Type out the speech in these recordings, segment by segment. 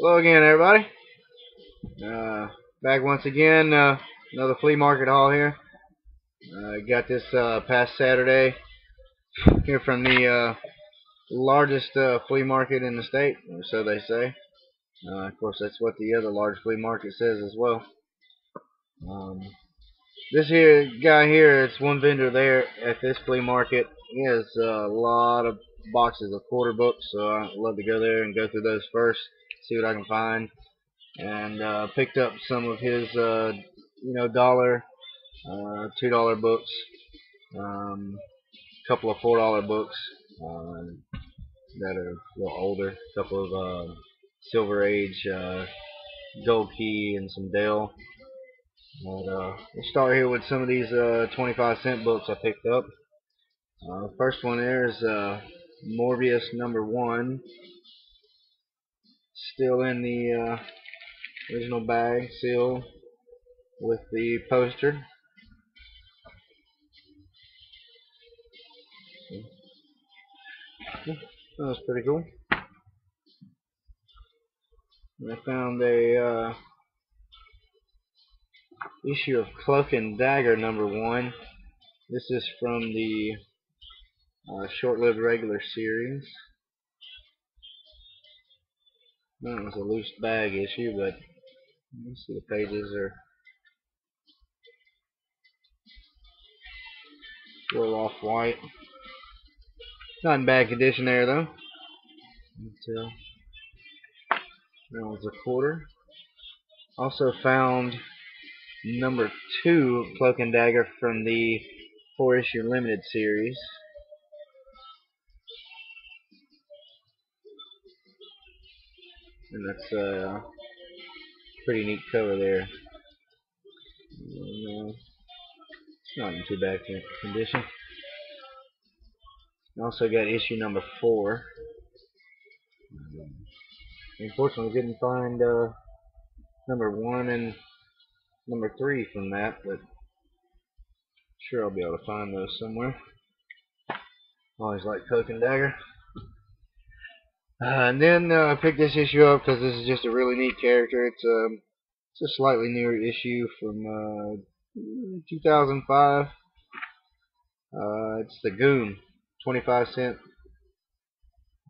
Hello again, everybody. Uh, back once again, uh, another flea market haul here. Uh, got this uh, past Saturday here from the uh, largest uh, flea market in the state, or so they say. Of course, that's what the other large flea market says as well. Um, this here guy here, it's one vendor there at this flea market. He has a lot of boxes of quarter books, so I'd love to go there and go through those first, see what I can find. And uh, picked up some of his, uh, you know, dollar, uh, two dollar books, um, a couple of four dollar books uh, that are a little older, a couple of uh, Silver Age, uh, Gold Key, and some Dell. But, uh, we'll start here with some of these uh, 25 cent books I picked up. Uh, first one there is uh, Morbius number one. Still in the uh, original bag, seal with the poster. That was pretty cool. I found a uh, issue of Cloak and Dagger number one. This is from the uh, short-lived regular series. That was a loose bag issue, but you see the pages are a little off-white. Not in bad condition there, though. That was a quarter. Also found number two Cloak and Dagger from the four issue limited series. And that's a uh, pretty neat cover there. And, uh, it's not in too bad condition. Also got issue number four. Unfortunately, didn't find uh, number one and number three from that, but sure I'll be able to find those somewhere. Always like Cloak and Dagger. Uh, and then uh, I picked this issue up because this is just a really neat character. It's, um, it's a slightly newer issue from uh, 2005. Uh, it's the Goon, 25 cent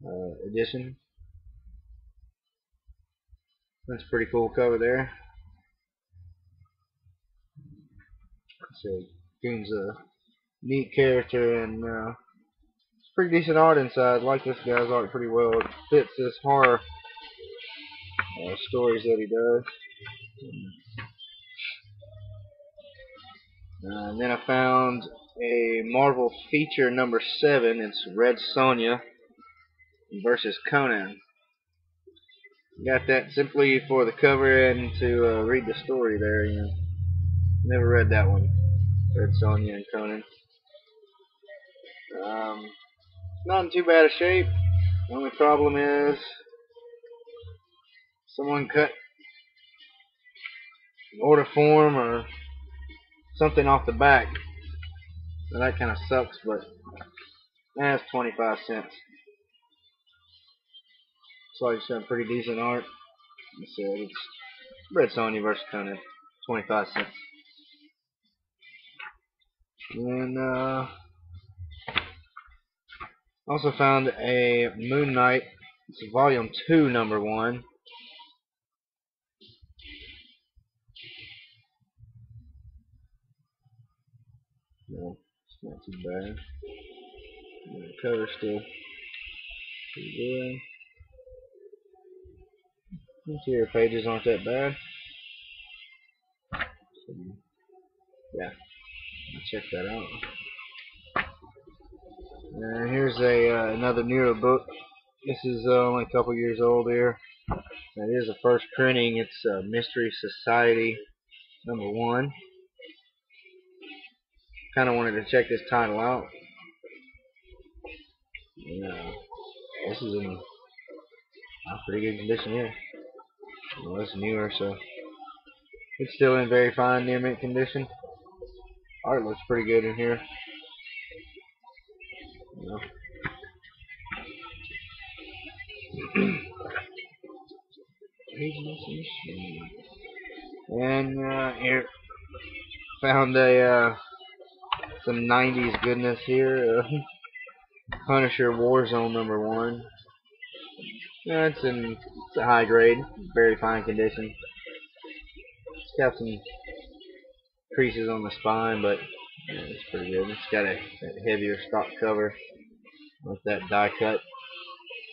uh, edition. That's a pretty cool cover there. So Goon's a neat character and pretty decent art inside. I like this guy's art pretty well. It fits this horror uh, stories that he does. Uh, and then I found a Marvel feature number seven. It's Red Sonja versus Conan. Got that simply for the cover and to uh, read the story there. You know, never read that one. Red Sonja and Conan. Um, not in too bad a shape. The only problem is someone cut an order form or something off the back. So that kind of sucks, but that's 25 cents. Looks like some pretty decent art. Like said, it's Red Sonja versus Conan, 25 cents. And uh, also found a Moon Knight. It's volume 2, number 1. No, it's not too bad. The cover's still pretty good. Interior pages aren't that bad. So, yeah, check that out. Uh, another newer book. This is uh, only a couple years old here. It is a first printing. It's uh, Mystery Society number one. Kind of wanted to check this title out. And, uh, this is in pretty good condition here. Well, it's newer, so it's still in very fine near mint condition. Art looks pretty good in here. And uh, here found a uh, some 90s goodness here. Uh, Punisher Warzone number one. Yeah, it's in it's a high grade, very fine condition. It's got some creases on the spine, but yeah, it's pretty good. It's got a, a heavier stock cover with that die cut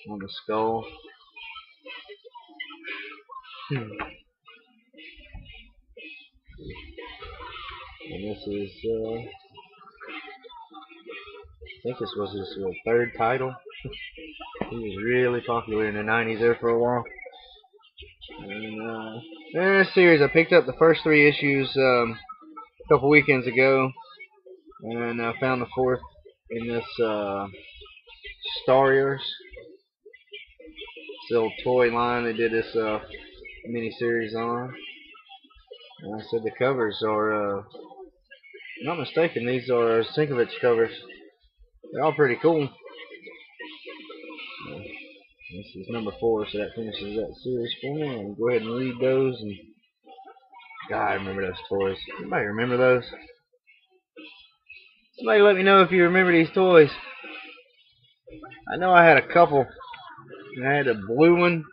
on the skull. Hmm. And this is, uh, I think this was his uh, third title. he was really popular in the 90s there for a while. And, uh, in this series, I picked up the first three issues um, a couple weekends ago, and I found the fourth in this uh, Starriors. Old toy line they did this uh, mini series on. And I said the covers are, uh, not mistaken, these are Sienkiewicz covers. They're all pretty cool. This is number four, so that finishes that series for me. And go ahead and read those. And God, I remember those toys. Anybody remember those? Somebody let me know if you remember these toys. I know I had a couple. I had a blue one.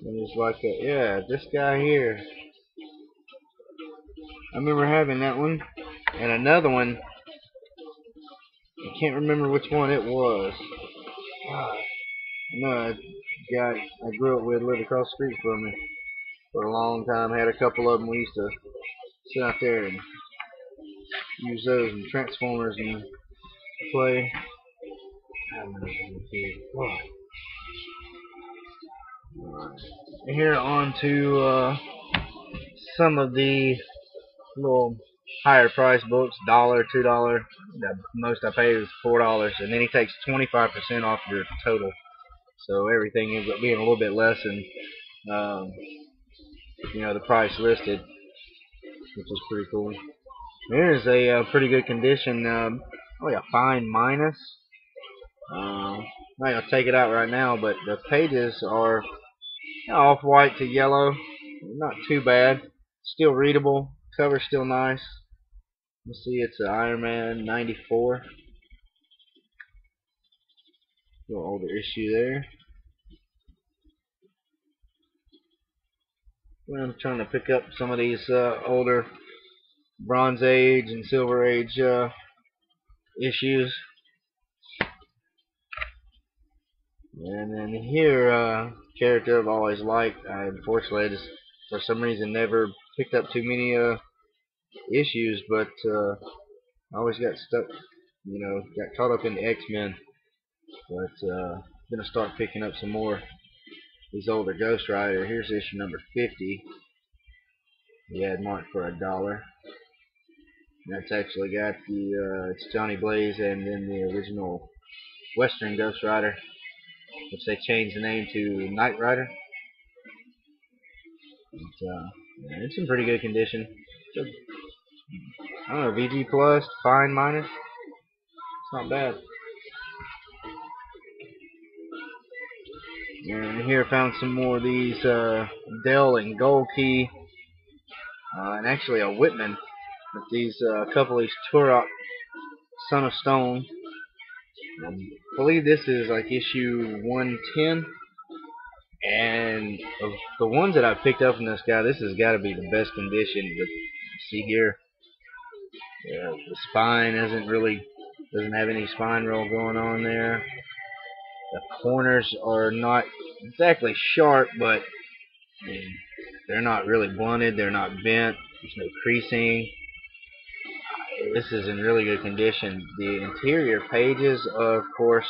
It was like a, yeah, this guy here. I remember having that one. And another one I can't remember which one it was. No, a guy I grew up with lived across the street from me for a long time. Had a couple of them. We used to sit out there and use those and Transformers and play. Here on to uh, some of the little higher price books, dollar, two dollar. The most I paid was four dollars, and then he takes 25% off your total. So everything ends up being a little bit less than um, you know the price listed, which is pretty cool. Here's a uh, pretty good condition, um, probably a fine minus. I'm not gonna take it out right now, but the pages are off white to yellow, not too bad. Still readable, cover's still nice. Let's see, it's an Iron Man 94. Little older issue there. I'm trying to pick up some of these uh, older Bronze Age and Silver Age uh, issues. And then here, uh, character I've always liked. I unfortunately just for some reason never picked up too many uh, issues, but uh, I always got stuck, you know, got caught up in the X-Men. But uh, gonna start picking up some more these older Ghost Rider. Here's issue number 50. He had marked for a dollar. That's actually got the uh, it's Johnny Blaze and then the original Western Ghost Rider, which they changed the name to Night Rider. But, uh, yeah, it's in pretty good condition. It's I don't know, VG plus, fine minus. It's not bad. And here I found some more of these uh, Dell and Gold Key, uh, and actually a Whitman with these uh, couple of these Turok Son of Stone. I believe this is like issue 110. And of the ones that I picked up from this guy, this has got to be the best condition. But see here, yeah, the spine isn't really doesn't have any spine roll going on there. The corners are not exactly sharp, but I mean, they're not really blunted. They're not bent. There's no creasing. This is in really good condition. The interior pages, of course,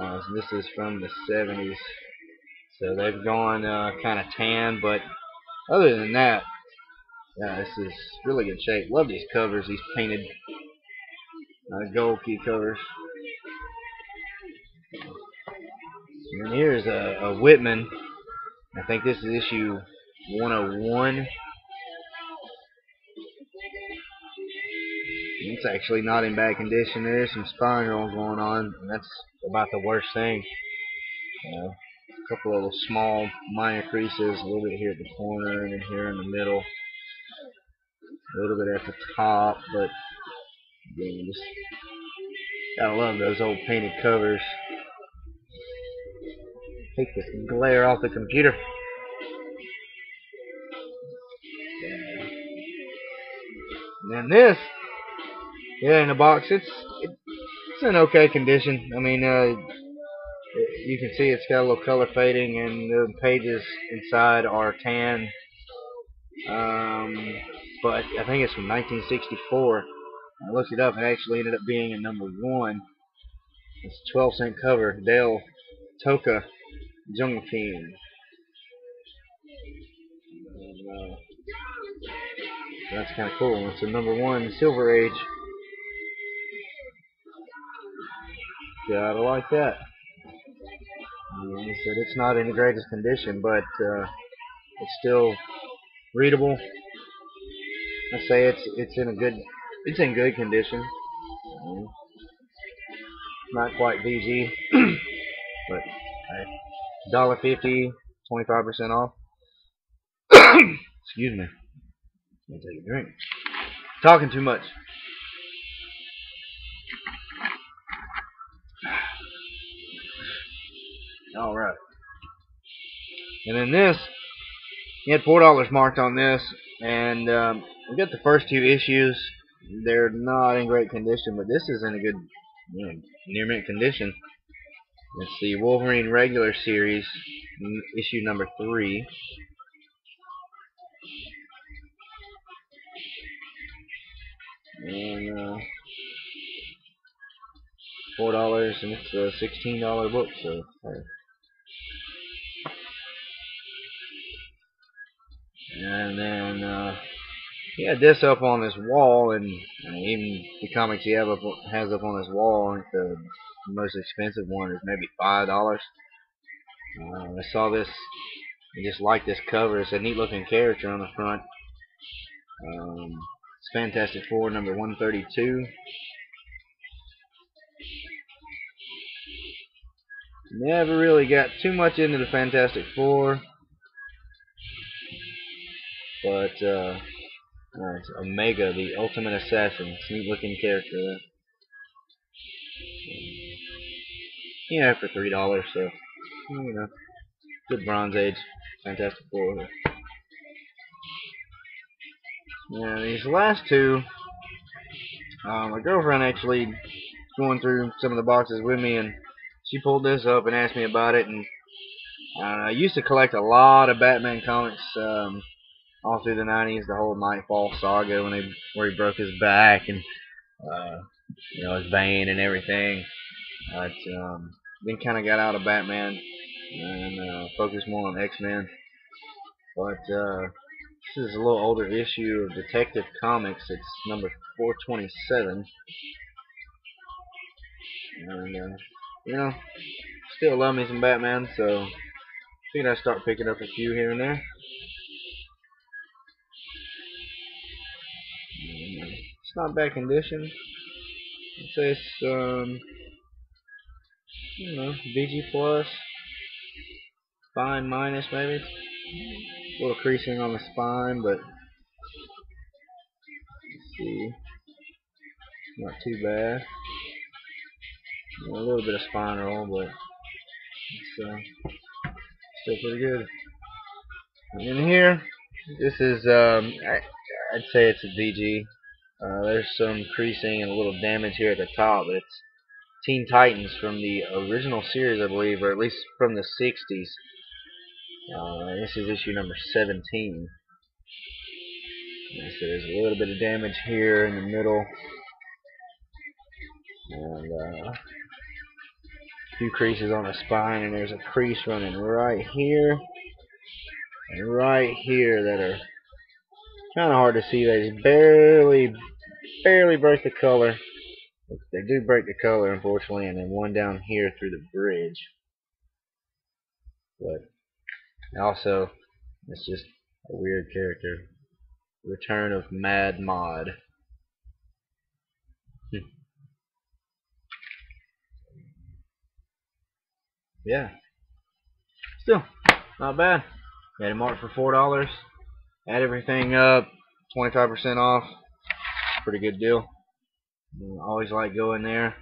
uh, this is from the 70s, so they've gone uh, kind of tan. But other than that, yeah, this is really good shape. Love these covers, these painted uh, gold key covers. And here's a, a Whitman. I think this is issue 101. It's actually not in bad condition. There is some spine roll going on, and that's about the worst thing. Uh, a couple of little small minor creases, a little bit here at the corner and here in the middle. A little bit at the top, but again, just gotta love those old painted covers. Take this glare off the computer. And then this, yeah, in the box, it's it, it's in okay condition. I mean, uh, you can see it's got a little color fading, and the pages inside are tan. Um, but I think it's from 1964. I looked it up, and it actually ended up being a number one. It's a 12 cent cover, Dell Toka Jungle King. And, uh, that's kind of cool. It's a number one Silver Age. Gotta like that. He said it's not in the greatest condition, but uh, it's still readable. I say it's it's in a good it's in good condition. Not quite VG, but dollar fifty, twenty five percent off. Excuse me. Let me take a drink. Talking too much. Alright. And then this, he had four dollars marked on this, and um, we got the first two issues. They're not in great condition, but this is in a good, you know, near mint condition. It's the Wolverine regular series, issue number three. and uh, four dollars, and it's a sixteen dollar book. So. And then uh, he had this up on his wall, and even the comics he have up, has up on his wall. the most expensive one is maybe five dollars. Uh, I saw this. I just like this cover. It's a neat looking character on the front. Um, it's Fantastic Four number 132. Never really got too much into the Fantastic Four. But, uh, it's Omega, the Ultimate Assassin. Neat looking character. There. Yeah, for $3, so, you know, good Bronze Age Fantastic Four. Yeah, these last two, uh, my girlfriend actually going through some of the boxes with me, and she pulled this up and asked me about it. And uh, I used to collect a lot of Batman comics um, all through the '90s, the whole Knightfall saga when he where he broke his back and uh, you know his Bane and everything. But um, then kind of got out of Batman and uh, focused more on X-Men. But uh, this is a little older issue of Detective Comics. It's number 427. And, uh, you know, still love me some Batman, so I think I start picking up a few here and there. Not bad condition. I'd say it's, um, you know, VG plus, fine minus maybe. A little creasing on the spine, but see, not too bad. A little bit of spine roll, but it's uh, still pretty good. And in here, this is, um, I, I'd say it's a VG. Uh, there's some creasing and a little damage here at the top, but it's Teen Titans from the original series, I believe, or at least from the 60s. Uh, this is issue number 17. So there's a little bit of damage here in the middle. And uh, a few creases on the spine, and there's a crease running right here and right here that are kind of hard to see. They barely, barely break the color. They do break the color, unfortunately, and then one down here through the bridge. But also, it's just a weird character. Return of Mad Mod. Hmm. yeah. still not bad. Got it marked for four dollars. Add everything up, 25% off. Pretty good deal. Uh, always like going there.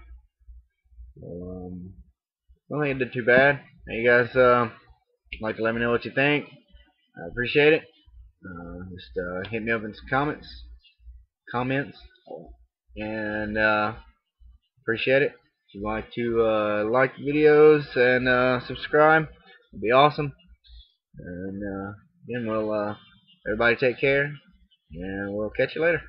Um, I don't think it did too bad. Hey, you guys uh, like to let me know what you think. I appreciate it. Uh, just uh, hit me up in some comments. Comments. And uh, appreciate it. If you'd like to uh, like videos and uh, subscribe, it'd be awesome. And again, we'll everybody take care, and we'll catch you later.